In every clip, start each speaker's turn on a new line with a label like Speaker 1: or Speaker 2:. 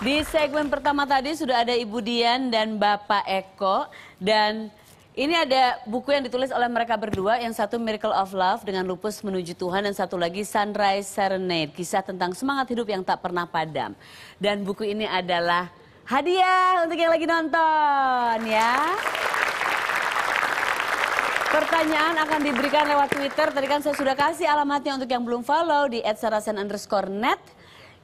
Speaker 1: Di segmen pertama tadi sudah ada Ibu Dian dan Bapak Eko dan ini ada buku yang ditulis oleh mereka berdua, yang satu Miracle of Love dengan lupus menuju Tuhan dan satu lagi Sunrise Serenade, kisah tentang semangat hidup yang tak pernah padam. Dan buku ini adalah hadiah untuk yang lagi nonton ya. Pertanyaan akan diberikan lewat Twitter. Tadi kan saya sudah kasih alamatnya untuk yang belum follow di @sarasen underscore net.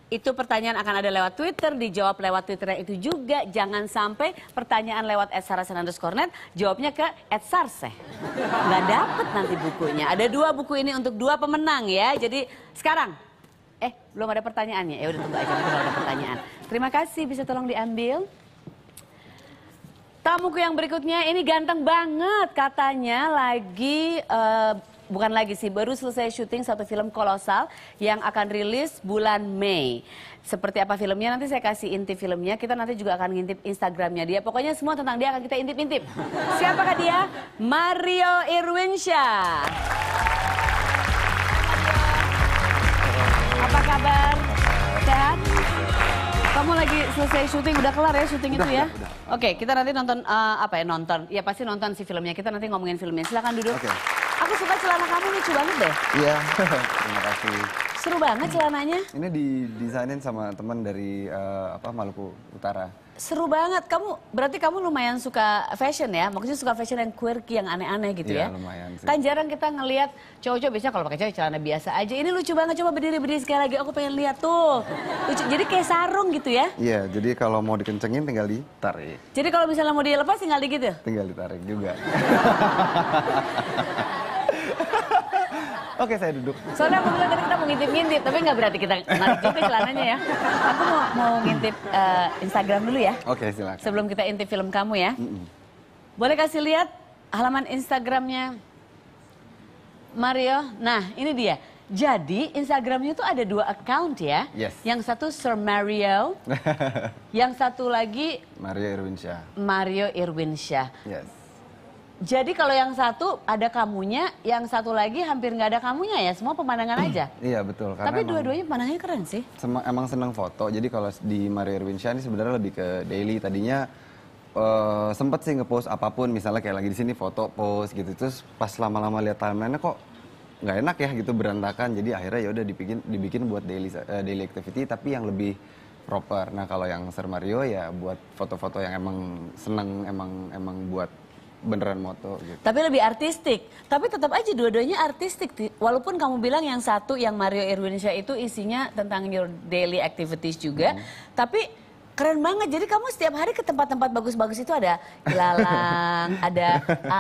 Speaker 1: Itu pertanyaan akan ada lewat Twitter, dijawab lewat Twitternya itu juga. Jangan sampai pertanyaan lewat @sarasen underscore net, jawabnya ke @sarse. Nggak dapet nanti bukunya. Ada dua buku ini untuk dua pemenang ya. Jadi sekarang, eh belum ada pertanyaannya. Ya udah tunggu aja kalau ada pertanyaan. Terima kasih, bisa tolong diambil. Tamuku yang berikutnya ini ganteng banget katanya lagi eh, bukan lagi sih baru selesai syuting satu film kolosal yang akan rilis bulan Mei. Seperti apa filmnya nanti saya kasih intip filmnya. Kita nanti juga akan ngintip Instagramnya dia. Pokoknya semua tentang dia akan kita intip-intip. Siapakah dia? Mario Irwinsyah. Apa kabar? Kamu lagi selesai syuting, udah kelar ya syuting itu ya? Oke, kita nanti nonton eh, apa ya nonton? Ya pasti nonton si filmnya. Kita nanti ngomongin filmnya. Silakan duduk.
Speaker 2: Oke.
Speaker 1: Aku suka celana kamu lucu banget deh.
Speaker 2: Iya, terima kasih.
Speaker 1: Seru banget celananya.
Speaker 2: Ini didesainin sama teman dari eh, apa Maluku Utara.
Speaker 1: Seru banget. Kamu berarti kamu lumayan suka fashion ya? Maksudnya suka fashion yang quirky, yang aneh-aneh gitu
Speaker 2: Iya,
Speaker 1: ya?
Speaker 2: lumayan sih.
Speaker 1: Kan jarang kita ngelihat cowok-cowok biasanya kalau pakai celana biasa aja. Ini lucu banget. Coba berdiri berdiri sekali lagi. Aku pengen lihat tuh. Lucu. Jadi kayak sarung gitu ya?
Speaker 2: Iya, jadi kalau mau dikencengin tinggal ditarik.
Speaker 1: Jadi kalau misalnya mau dilepas tinggal di gitu.
Speaker 2: Tinggal ditarik juga. Oke, saya duduk.
Speaker 1: Soalnya aku bilang tadi kita mau ngintip-ngintip, tapi nggak berarti kita narik juga celananya ya. Aku mau mau ngintip eh, Instagram dulu ya.
Speaker 2: Oke, silakan.
Speaker 1: Sebelum kita intip film kamu ya. Boleh kasih lihat halaman Instagramnya Mario? Nah, ini dia. Jadi Instagramnya itu ada dua account ya.
Speaker 2: Yes.
Speaker 1: Yang satu Sir Mario, yang satu lagi
Speaker 2: Mario Irwinsyah.
Speaker 1: Mario Irwinsyah.
Speaker 2: Yes.
Speaker 1: Jadi kalau yang satu ada kamunya, yang satu lagi hampir nggak ada kamunya ya, semua pemandangan aja.
Speaker 2: Iya, betul. Karena
Speaker 1: Tapi dua-duanya pemandangannya keren sih.
Speaker 2: emang senang foto. Jadi kalau di Mario Irwinsyah ini sebenarnya lebih ke daily. Tadinya eh, sempet sih ngepost apa pun, misalnya kayak lagi di sini foto post gitu. Terus pas lama-lama lihat timelinenya kok nggak enak ya gitu berantakan. Jadi akhirnya ya udah dibikin dibikin buat daily eh, daily activity tapi yang lebih proper. Nah kalau yang Sir Mario ya buat foto-foto yang emang seneng, emang emang buat beneran moto gitu.
Speaker 1: Tapi lebih artistik. Tapi tetap aja dua-duanya artistik. Ti. Walaupun kamu bilang yang satu, yang Mario Irwinsyah itu isinya tentang your daily activities juga. Tapi keren banget. Jadi kamu setiap hari ke tempat-tempat bagus-bagus itu ada ilalang, ada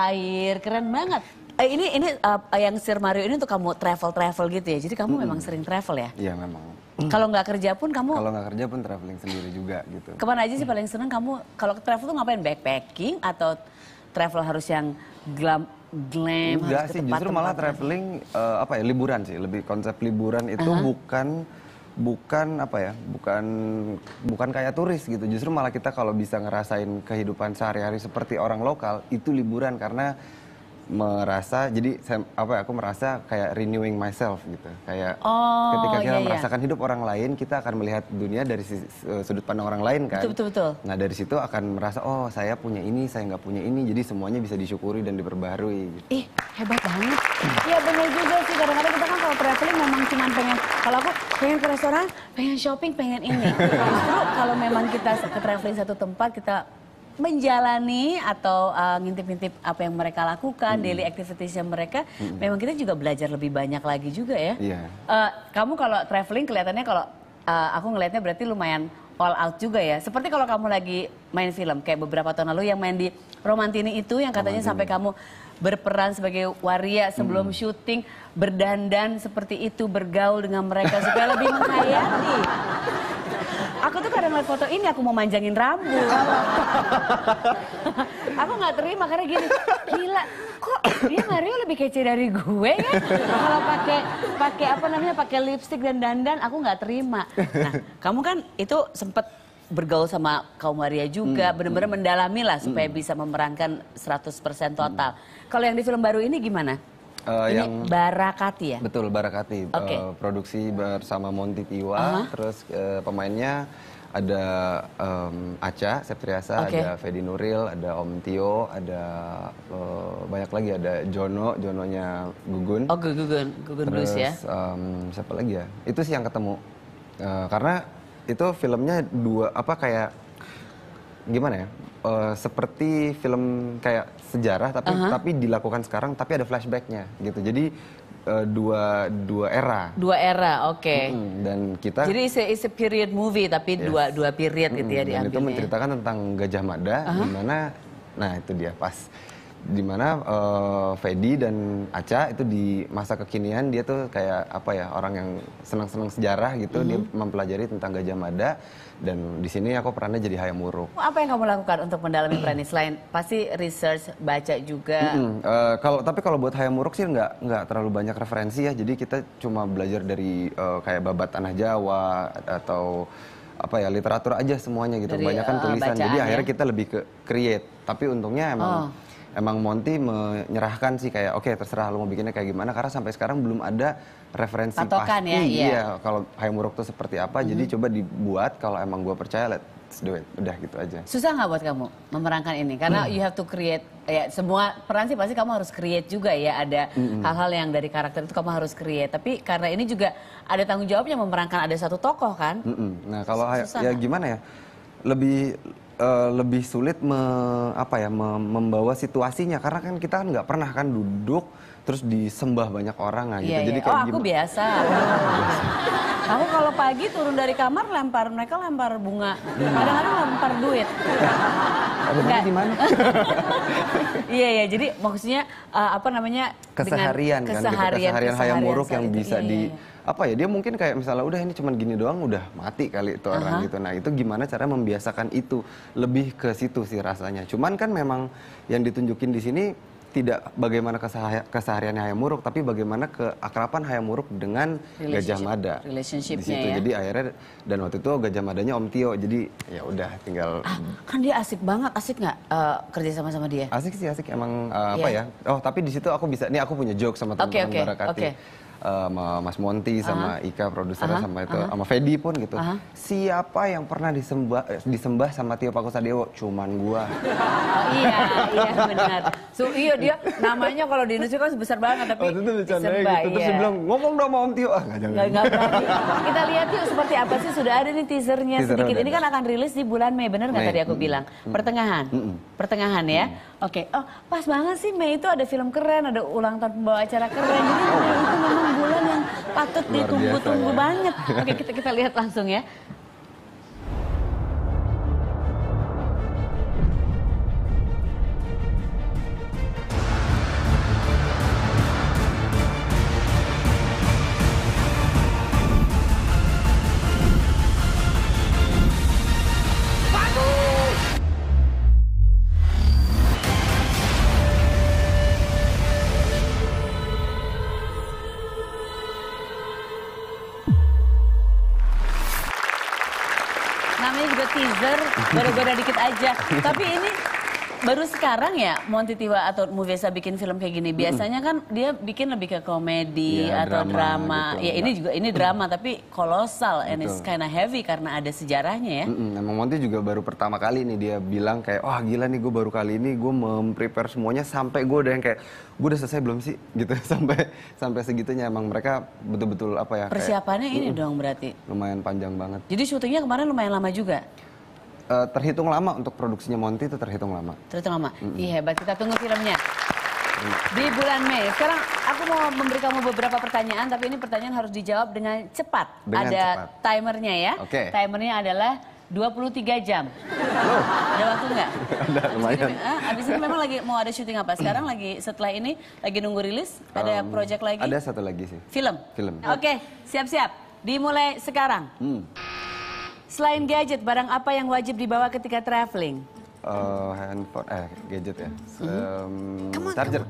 Speaker 1: air. Keren banget. Eh, ini ini uh, yang Sir Mario ini untuk kamu travel-travel gitu ya. Jadi kamu memang sering travel ya.
Speaker 2: Iya memang.
Speaker 1: Kalau nggak kerja pun kamu
Speaker 2: Kalau nggak kerja pun traveling sendiri juga gitu.
Speaker 1: ke mana aja sih paling seneng kamu kalau travel tuh ngapain? Backpacking atau travel harus yang glam, glam
Speaker 2: Enggak
Speaker 1: harus
Speaker 2: sih,
Speaker 1: tempat-
Speaker 2: justru malah
Speaker 1: tempat-
Speaker 2: traveling eh, apa ya liburan sih. Lebih konsep liburan itu bukan bukan apa ya, bukan bukan kayak turis gitu. Justru malah kita kalau bisa ngerasain kehidupan sehari-hari seperti orang lokal itu liburan karena merasa jadi saya, apa ya aku merasa kayak renewing myself gitu kayak
Speaker 1: Oh,
Speaker 2: ketika kita
Speaker 1: iya, iya.
Speaker 2: merasakan hidup orang lain kita akan melihat dunia dari sudut pandang orang lain kan
Speaker 1: Betul, betul, betul.
Speaker 2: Nah dari situ akan merasa oh saya punya ini, saya nggak punya ini, jadi semuanya bisa disyukuri dan diperbaharui. Gitu.
Speaker 1: Ih, hebat banget. Iya bener juga sih. Kadang-kadang kita kan kalau traveling memang cuma pengen, kalau aku pengen ke restoran, pengen shopping, pengen ini. Justru kalau memang kita ke traveling satu tempat, kita menjalani atau uh, ngintip-ngintip apa yang mereka lakukan, daily activities mereka, memang kita juga belajar lebih banyak lagi juga ya.
Speaker 2: Iya.
Speaker 1: Eh, kamu kalau traveling kelihatannya kalau eh, aku ngelihatnya berarti lumayan all out juga ya. Seperti kalau kamu lagi main film kayak beberapa tahun lalu yang main di Romantini itu yang katanya sampai kamu berperan sebagai waria sebelum syuting berdandan seperti itu bergaul dengan mereka supaya lebih menghayati. Aku tuh kadang lihat foto ini aku mau manjangin rambut. aku nggak terima karena gini, gila kok dia Mario lebih kece dari gue ya? Kalau pakai pakai apa namanya pakai lipstick dan dandan aku nggak terima. Nah kamu kan itu sempet bergaul sama kaum Maria juga, benar-benar mendalami lah supaya bisa memerankan 100% total. Kalau yang di film baru ini gimana?
Speaker 2: Eh,
Speaker 1: ini
Speaker 2: yang
Speaker 1: Barakati ya?
Speaker 2: betul Barakati eh, produksi bersama Monty Tiwa, terus eh, pemainnya ada em, Aca Septriasa,
Speaker 1: Oke.
Speaker 2: ada Fedi Nuril, ada Om Tio, ada eh, banyak lagi ada Jono, Jononya Gugun.
Speaker 1: Oh Gugun, Gugun Blues ya.
Speaker 2: Terus em, siapa lagi ya? Itu sih yang ketemu. Eh, karena itu filmnya dua apa kayak gimana ya? Eh, seperti film kayak sejarah tapi tapi dilakukan sekarang tapi ada flashbacknya gitu. Jadi eh, dua dua era.
Speaker 1: Dua era, oke.
Speaker 2: Mm, dan kita
Speaker 1: Jadi it's a, it's a period movie tapi dua dua period gitu ya
Speaker 2: Mm, dan
Speaker 1: diambil.
Speaker 2: itu menceritakan tentang Gajah Mada di mana nah itu dia pas di mana eh, Fedi dan Aca itu di masa kekinian dia tuh kayak apa ya orang yang senang-senang sejarah gitu dia
Speaker 1: Mm-hmm.
Speaker 2: mempelajari tentang Gajah Mada dan di sini aku perannya jadi Hayam Wuruk.
Speaker 1: Apa yang kamu lakukan untuk mendalami peran ini selain pasti research, baca juga.
Speaker 2: Mm, eh, kalau tapi kalau buat Hayam Wuruk sih nggak nggak terlalu banyak referensi ya. Jadi kita cuma belajar dari eh, kayak babat tanah Jawa atau apa ya literatur aja semuanya gitu.
Speaker 1: Dari,
Speaker 2: Kebanyakan
Speaker 1: eh,
Speaker 2: tulisan.
Speaker 1: bacaan
Speaker 2: Jadi
Speaker 1: ya.
Speaker 2: akhirnya kita lebih ke create. Tapi untungnya emang
Speaker 1: Oh.
Speaker 2: Emang Monty menyerahkan sih kayak oke terserah lu mau bikinnya kayak gimana karena sampai sekarang belum ada referensi
Speaker 1: Patokan
Speaker 2: pasti
Speaker 1: ya, iya.
Speaker 2: iya kalau Hayam Wuruk tuh seperti apa. Jadi coba dibuat kalau emang gua percaya let's do it. Udah gitu aja.
Speaker 1: Susah nggak buat kamu memerankan ini? Karena you have to create, ya semua peran sih pasti kamu harus create juga ya. Ada hal-hal yang dari karakter itu kamu harus create. Tapi karena ini juga ada tanggung jawabnya memerankan ada satu tokoh kan?
Speaker 2: Mm-mm. Nah kalau
Speaker 1: Susah
Speaker 2: ya gimana ya lebih eh, lebih sulit me- apa ya me- membawa situasinya karena kan kita kan nggak pernah kan duduk terus disembah banyak orang nah gitu
Speaker 1: Iya,
Speaker 2: jadi
Speaker 1: iya.
Speaker 2: kayak
Speaker 1: Oh aku
Speaker 2: gimana-
Speaker 1: biasa. aku kalau pagi turun dari kamar lempar mereka lempar bunga. Kadang-kadang lempar duit. Enggak.
Speaker 2: di mana?
Speaker 1: iya iya jadi maksudnya uh, apa namanya
Speaker 2: keseharian kan gitu.
Speaker 1: keseharian,
Speaker 2: keseharian hayam muruk yang bisa
Speaker 1: Iya,
Speaker 2: di
Speaker 1: iya,
Speaker 2: apa ya dia mungkin kayak misalnya udah ini cuman gini doang udah mati kali itu orang gitu nah itu gimana cara membiasakan itu lebih ke situ sih rasanya cuman kan memang yang ditunjukin di sini tidak bagaimana kesehariannya hayam muruk tapi bagaimana keakraban hayam muruk dengan gajah
Speaker 1: Relationship-
Speaker 2: mada
Speaker 1: relationship-nya
Speaker 2: di situ
Speaker 1: ya.
Speaker 2: jadi akhirnya dan waktu itu gajah madanya om Tio jadi ya udah tinggal
Speaker 1: Ah, kan dia asik banget asik nggak uh, kerja sama sama dia
Speaker 2: Asik sih asik emang uh, apa
Speaker 1: Iya.
Speaker 2: ya? Oh tapi di situ aku bisa nih aku punya joke sama teman-teman
Speaker 1: oke,
Speaker 2: Barakati.
Speaker 1: oke.
Speaker 2: Uh, sama Mas Monty sama Ika produsernya
Speaker 1: Aha,
Speaker 2: sama itu
Speaker 1: aha.
Speaker 2: sama Fedi pun gitu.
Speaker 1: Aha.
Speaker 2: Siapa yang pernah disembah eh, disembah sama Tio Pakusadewo? Cuman gua.
Speaker 1: Oh, iya iya benar so iya dia namanya kalau di Indonesia kan sebesar banget tapi
Speaker 2: Waktu itu bercanda
Speaker 1: disembah,
Speaker 2: gitu. Terus
Speaker 1: iya.
Speaker 2: dia bilang ngomong dong sama Om Tio. Ah nggak jangan.
Speaker 1: Nggak berani. Kita lihat yuk seperti apa sih sudah ada nih teasernya
Speaker 2: Teasernya
Speaker 1: sedikit. Ini kan akan rilis di bulan Mei, bener nggak tadi aku
Speaker 2: mm-mm.
Speaker 1: bilang? Pertengahan, pertengahan ya. Oke, oh pas banget sih Mei itu ada film keren, ada ulang tahun pembawa acara keren. Jadi Mei itu memang bulan yang patut ditunggu-tunggu
Speaker 2: ya.
Speaker 1: banget. Oke kita kita lihat langsung ya. Teaser, goda-goda dikit aja. Tapi ini baru sekarang ya Monty Tiwa atau Muvesa bikin film kayak gini. Biasanya kan dia bikin lebih ke komedi
Speaker 2: Iya,
Speaker 1: atau
Speaker 2: drama
Speaker 1: drama.
Speaker 2: gitu.
Speaker 1: Ya ini juga ini drama tapi kolosal and it's kinda heavy karena ada sejarahnya ya.
Speaker 2: Mm-mm, Emang Monty juga baru pertama kali nih dia bilang kayak wah gila nih gue baru kali ini gue memprepare semuanya sampai gue udah yang kayak gue udah selesai belum sih gitu sampai sampai segitunya emang mereka betul-betul apa ya kayak
Speaker 1: Persiapannya ini dong berarti.
Speaker 2: lumayan panjang banget
Speaker 1: Jadi syutingnya kemarin lumayan lama juga.
Speaker 2: Eh, terhitung lama untuk produksinya Monty itu terhitung lama
Speaker 1: Terus lama. Ih hebat, kita tunggu filmnya. Di bulan Mei. Sekarang aku mau memberi kamu beberapa pertanyaan, tapi ini pertanyaan harus dijawab dengan cepat.
Speaker 2: Dengan
Speaker 1: Ada
Speaker 2: cepat.
Speaker 1: timernya ya.
Speaker 2: Oke.
Speaker 1: Timernya adalah 23 jam. Ada waktu nggak?
Speaker 2: ada lumayan
Speaker 1: Ah, abis ini memang lagi mau ada syuting apa? Sekarang lagi setelah ini lagi nunggu rilis? Ada
Speaker 2: Em,
Speaker 1: project lagi?
Speaker 2: ada satu lagi sih
Speaker 1: Film?
Speaker 2: Film.
Speaker 1: Oke, siap-siap. Dimulai sekarang.
Speaker 2: Hmm.
Speaker 1: Selain gadget, barang apa yang wajib dibawa ketika traveling?
Speaker 2: Eh, handphone eh gadget ya
Speaker 1: Mm-hmm.
Speaker 2: Em, charger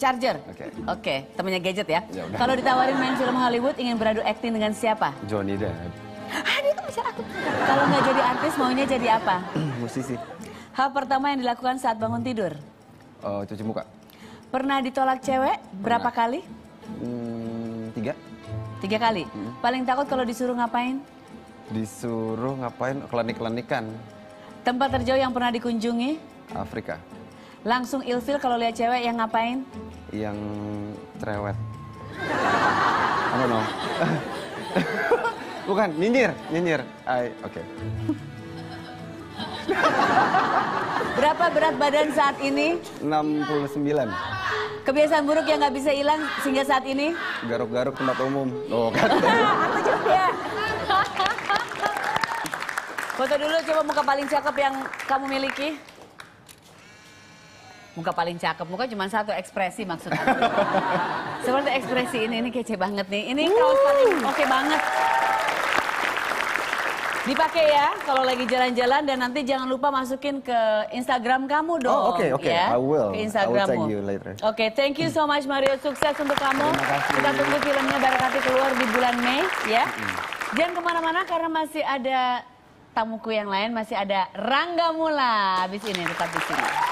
Speaker 1: Charger.
Speaker 2: Oke.
Speaker 1: Oke, temannya gadget ya.
Speaker 2: Ya udah.
Speaker 1: Kalau ditawarin main film Hollywood, ingin beradu akting dengan siapa?
Speaker 2: Johnny Depp
Speaker 1: Ah, dia tuh pacar aku. Kalau nggak jadi artis, maunya jadi apa?
Speaker 2: musisi
Speaker 1: Hal pertama yang dilakukan saat bangun tidur.
Speaker 2: Eh, cuci muka
Speaker 1: Pernah ditolak cewek? Berapa kali?
Speaker 2: Hmm, tiga
Speaker 1: Tiga kali. Paling takut kalau disuruh ngapain?
Speaker 2: Disuruh ngapain? Klinik-klinikan
Speaker 1: Tempat terjauh yang pernah dikunjungi?
Speaker 2: Afrika.
Speaker 1: Langsung ilfil kalau lihat cewek yang ngapain?
Speaker 2: Yang cerewet. I don't know. Bukan, nyinyir, nyinyir. I, oke.
Speaker 1: Berapa berat badan saat ini?
Speaker 2: 69.
Speaker 1: Kebiasaan buruk yang nggak bisa hilang sehingga saat ini?
Speaker 2: Garuk-garuk tempat umum. Oh kan.
Speaker 1: Aku juga. Foto dulu coba muka paling cakep yang kamu miliki. Muka paling cakep, muka cuma satu ekspresi maksudnya. Seperti ekspresi ini, ini kece banget nih. Ini kaos paling oke banget. Dipakai ya kalau lagi jalan-jalan dan nanti jangan lupa masukin ke Instagram kamu dong.
Speaker 2: Oh, oke, oke.
Speaker 1: ya.
Speaker 2: I will.
Speaker 1: Ke
Speaker 2: I will tag you later.
Speaker 1: Oke, thank you so much Mario. Sukses untuk kamu.
Speaker 2: Terima kasih.
Speaker 1: Kita tunggu filmnya Barakati keluar di bulan Mei ya. Jangan ke mana-mana karena masih ada tamuku yang lain, masih ada Rangga Mula. Habis ini tetap di sini.